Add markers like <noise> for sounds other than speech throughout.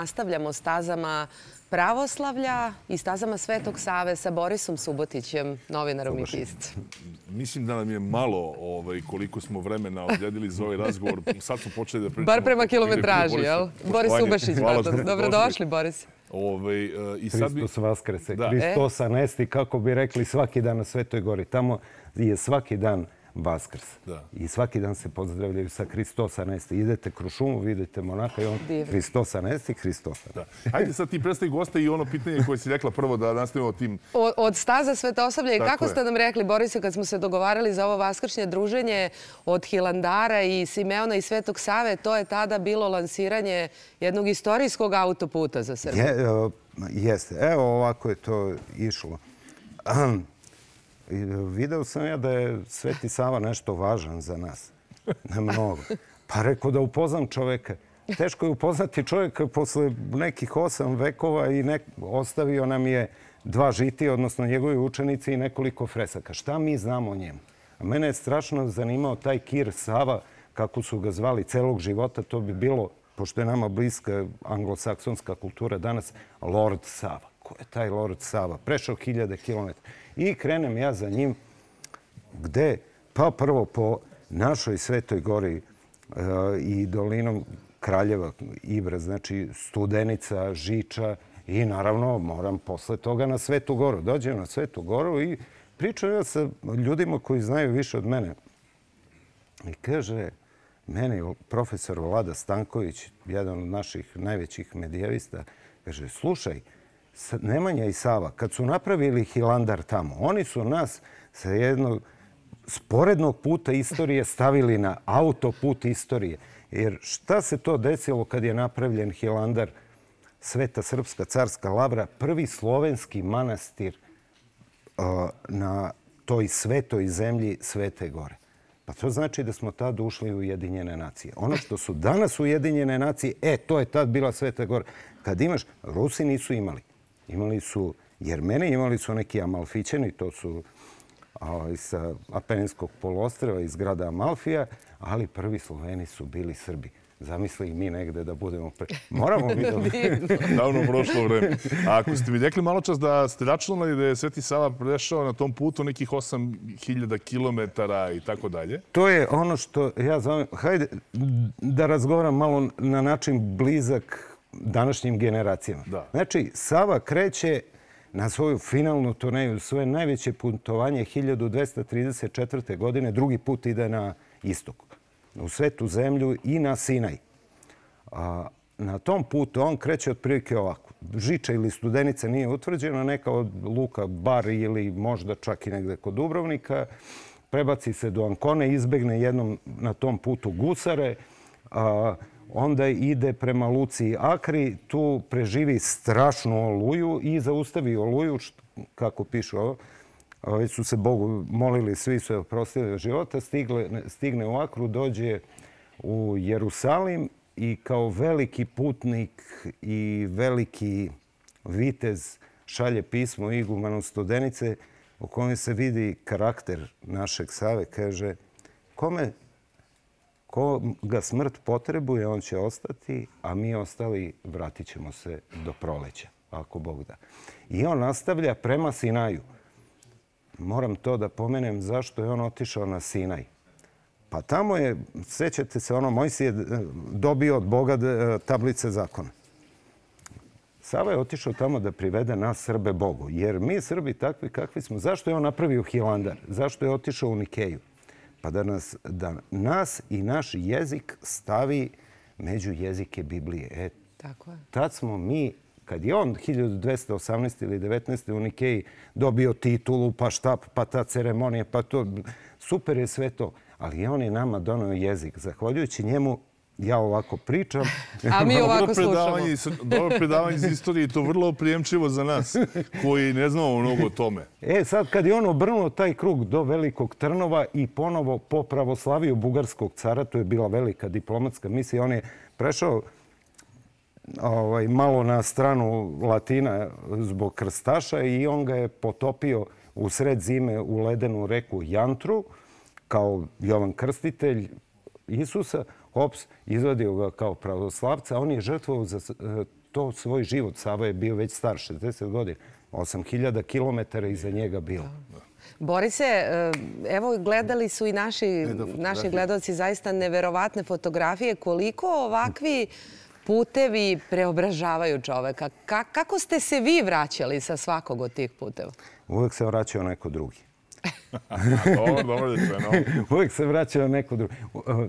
Nastavljamo stazama pravoslavlja i stazama Svetog Save sa Borisom Subotićem, novinarom i piscem. Mislim da nam je malo ovaj, koliko smo vremena odljadili za ovaj razgovor. Sad smo počeli da pričamo... Bar prema kilometraži, jel? Boris Subašić, dobrodošli, Boris. Ovaj, e, Hristos Vaskrese, Hristos Anesti, kako bi rekli svaki dan na Svetoj gori. Tamo je svaki dan Vaskrs. I svaki dan se pozdravljaju sa Hristosa Nesti. Idete kroz šumu, vidite monaka i on Hristosa Nesti, Hristosa. Hajde sad ti predstavi gosta i ono pitanje koje si rekla prvo da nastavimo tim... Od staza Svetosablja i kako ste nam rekli, Borise, kad smo se dogovarali za ovo vaskršnje druženje od Hilandara i Simeona i Svetog Save, to je tada bilo lansiranje jednog istorijskog autoputa za Srbiju. E, jeste. Evo ovako je to išlo. E, video sam ja da je Sveti Sava nešto važan za nas. Ne mnogo. Pa rekao da upoznam čoveka. Teško je upoznati čovjeka posle nekih osam vekova i ostavio nam je dva žiti, odnosno njegovi učenici i nekoliko fresaka. Šta mi znamo o njemu? A mene je strašno zanimao taj Kir Sava, kako su ga zvali celog života. To bi bilo, pošto je nama bliska anglosaksonska kultura danas, Lord Sava. Ko je taj Lord Sava? Prešao hiljade kilometra. I krenem ja za njim. Gde? Pa prvo po našoj Svetoj gori e, i dolinom Kraljeva Ibra, znači Studenica, Žiča i naravno moram posle toga na Svetu goru. Dođem na Svetu goru i pričam ja sa ljudima koji znaju više od mene. I kaže, meni profesor Vlada Stanković, jedan od naših najvećih medijavista, kaže, slušaj, Nemanja i Sava, kad su napravili Hilandar tamo, oni su nas sa jednog sporednog puta istorije stavili na autoput istorije. Jer šta se to desilo kad je napravljen Hilandar, Sveta Srpska carska lavra, prvi slovenski manastir na toj svetoj zemlji Svete Gore? Pa to znači da smo tad ušli u Ujedinjene nacije. Ono što su danas Ujedinjene nacije, e, to je tad bila Sveta Gora. Kad imaš, Rusi nisu imali. Imali su Jermeni, imali su neki Amalfićeni, to su iz Apeninskog polostreva, iz grada Amalfija, ali prvi Sloveni su bili Srbi. Zamisli i mi negde da budemo pre... Moramo <laughs> mi da... Davno prošlo vreme. A ako ste mi rekli malo čas da ste računali da je Sveti Sava prešao na tom putu nekih 8000 kilometara i tako dalje? To je ono što ja zovem... Hajde da razgovaram malo na način blizak današnjim generacijama. Znači, Sava kreće na svoju finalnu turneju, svoje najveće putovanje 1234. godine, drugi put ide na istok, u svetu zemlju i na Sinaj. Na tom putu on kreće otprilike ovako. Žiča ili studenica nije utvrđena, neka od Luka Bar ili možda čak i negde kod Dubrovnika. Prebaci se do Ankone, izbegne jednom na tom putu gusare onda ide prema Luci Akri, tu preživi strašnu oluju i zaustavi oluju, kako piše ovo. Već su se Bogu molili, svi su je oprostili života, stigne u Akru, dođe u Jerusalim i kao veliki putnik i veliki vitez šalje pismo igumanu Studenice u kojem se vidi karakter našeg Save. Kaže, kome Ko ga smrt potrebuje, on će ostati, a mi ostali vratit ćemo se do proleća, ako Bog da. I on nastavlja prema Sinaju. Moram to da pomenem zašto je on otišao na Sinaj. Pa tamo je, sećate se, ono, Mojsi je eh, dobio od Boga eh, tablice zakona. Sava je otišao tamo da privede nas Srbe Bogu. Jer mi Srbi takvi kakvi smo. Zašto je on napravio Hilandar? Zašto je otišao u Nikeju? Pa da nas, da nas i naš jezik stavi među jezike Biblije. E, Tako je. Tad smo mi, kad je on 1218. ili 19. u Nikeji dobio titulu, pa šta, pa ta ceremonija, pa to, super je sve to. Ali on je nama donao jezik. Zahvaljujući njemu, ja ovako pričam. <laughs> A mi ovako slušamo. Dobro predavanje iz istorije, to vrlo prijemčivo za nas, koji ne znamo mnogo o tome. E, sad kad je on obrnuo taj krug do Velikog Trnova i ponovo po pravoslaviju Bugarskog cara, to je bila velika diplomatska misija, on je prešao ovaj, malo na stranu Latina zbog krstaša i on ga je potopio u sred zime u ledenu reku Jantru, kao Jovan Krstitelj Isusa, Hops izvadio ga kao pravoslavca, on je žrtvovao za e, to svoj život. Sava je bio već star, 60 godina. 8000 kilometara iza njega bilo. Borise, e, evo gledali su i naši, naši gledalci zaista neverovatne fotografije. Koliko ovakvi putevi preobražavaju čoveka? Kako ste se vi vraćali sa svakog od tih puteva? Uvijek se vraćao neko drugi. <laughs> Dobro, dobro Uvijek se vraćao neko drugi.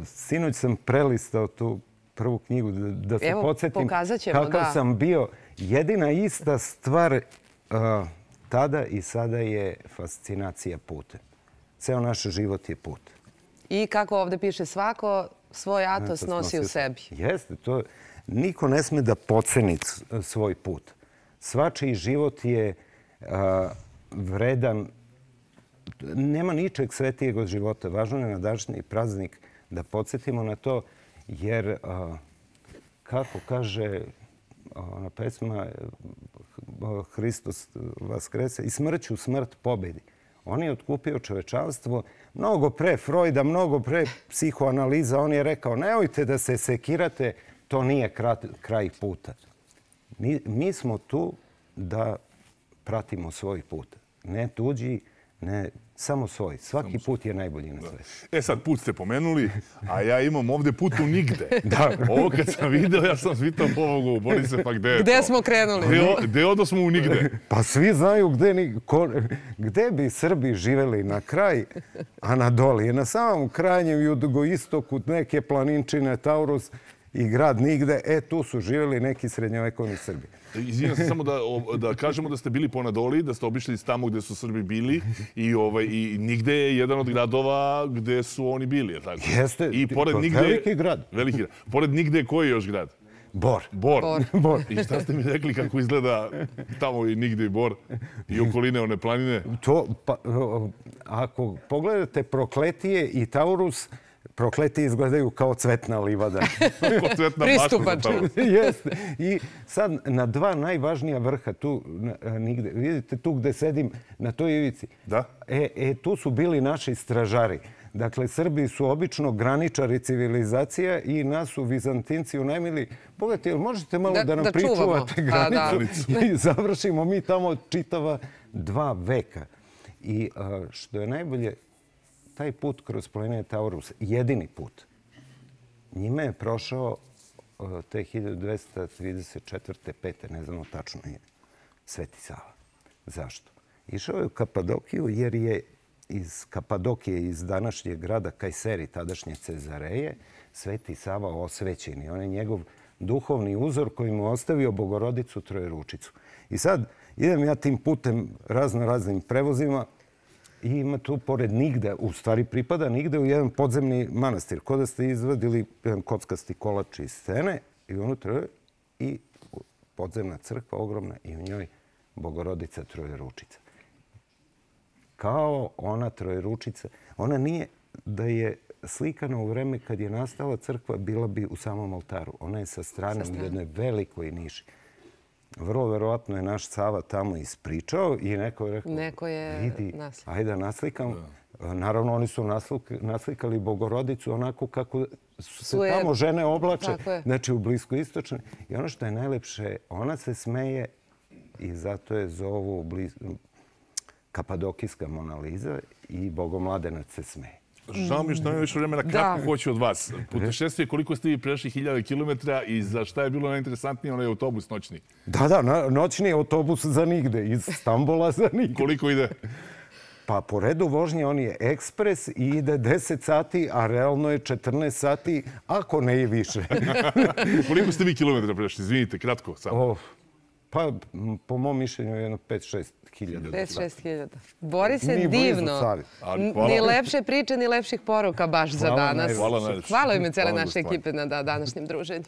Sinoć sam prelistao tu prvu knjigu da se podsjetim kakav sam bio. Jedina ista stvar tada i sada je fascinacija putem. Ceo naš život je put. I kako ovdje piše svako, svoj atos nosi u sebi. Jeste, to niko ne sme da poceni svoj put. Svačiji život je vredan. Nema ničeg svetijeg od života. Važno je na dašnji praznik da podsjetimo na to, jer kako kaže ona pesma Hristos Vaskrese i i smrću smrt pobedi. On je otkupio čovečanstvo mnogo pre Freuda, mnogo pre psihoanaliza. On je rekao, neojte da se sekirate, to nije kraj puta. Mi smo tu da pratimo svoj put. Ne tuđi, ne samo svoj. Svaki put je najbolji na sve. E sad, put ste pomenuli, a ja imam ovdje put u nigde. <laughs> Da. Ovo kad sam vidio, ja sam svitao povogu. Borise, pa gde je Gde smo krenuli? Gde odo smo u nigde? <laughs> Pa svi znaju gde bi Srbi živeli na kraj, a na doli. Na samom krajnjem jugoistoku neke planinčine Taurus i grad nigde, e, tu su živjeli neki srednjovekovni Srbi. Izvinjam se samo da, da kažemo da ste bili po Nadoli, da ste obišli tamo gde su Srbi bili i, ovaj, i nigde je jedan od gradova gde su oni bili. Je tako? Jeste, I pored nigde, veliki grad. Veliki grad. Pored nigde koji je još grad? Bor. Bor. <laughs> Bor. I šta ste mi rekli kako izgleda tamo i nigde i Bor i okoline one planine? To, pa, ako pogledate Prokletije i Taurus, prokleti izgledaju kao cvetna livada. <laughs> Kao cvetna Pristupačna. Jeste. I sad na dva najvažnija vrha, tu nigde, vidite tu gde sedim na toj ivici. Da. E, e, tu su bili naši stražari. Dakle, Srbi su obično graničari civilizacija i nas su Vizantinci unajmili. Pogledajte, jel možete malo da, nam pričuvate granicu? <laughs> I završimo mi tamo čitava dva veka. I što je najbolje, taj put kroz planine Taurus, jedini put, njime je prošao e, te 1234. pete, ne znamo tačno je, Sveti Sava. Zašto? Išao je u Kapadokiju jer je iz Kapadokije, iz današnjeg grada Kajseri, tadašnje Cezareje, Sveti Sava osvećen i on je njegov duhovni uzor koji mu ostavio Bogorodicu Trojeručicu. I sad idem ja tim putem razno raznim prevozima i ima tu pored nigde, u stvari pripada nigde u jedan podzemni manastir. Kod da ste izvadili jedan kockasti kolač iz scene i unutra i podzemna crkva ogromna i u njoj Bogorodica Trojeručica. Kao ona Trojeručica, ona nije da je slikana u vreme kad je nastala crkva, bila bi u samom oltaru. Ona je sa strane u jednoj velikoj niši vrlo verovatno je naš Sava tamo ispričao i neko je rekao, neko je vidi, ajde da naslikam. Naravno, oni su naslikali Bogorodicu onako kako su se tamo žene oblače, znači u blisko istočne. I ono što je najlepše, ona se smeje i zato je zovu Kapadokijska Monaliza i Bogomladenac se smeje. Žao mi što više vremena kratko hoću od vas. Putešestvije, koliko ste vi prešli hiljade kilometra i za šta je bilo najinteresantnije onaj autobus noćni? Da, da, noćni autobus za nigde, iz Stambola za nigde. <laughs> Koliko ide? Pa po redu vožnje on je ekspres i ide 10 sati, a realno je 14 sati, ako ne i više. <laughs> koliko ste vi kilometra prešli? Izvinite, kratko samo. Pa, po mom mišljenju, jedno 5-6 hiljada. 5-6 hiljada. Bori se divno. Ni lepše priče, ni lepših poruka baš za danas. Hvala najljepše. Hvala ime cele naše ekipe na današnjem druženju.